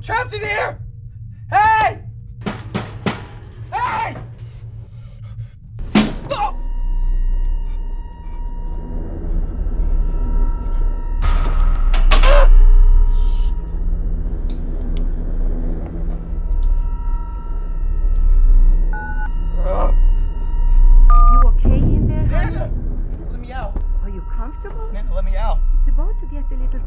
I'm trapped in here! Hey! Hey! Oh! Let me out. Are you comfortable? Nana, let me out. It's about to get a little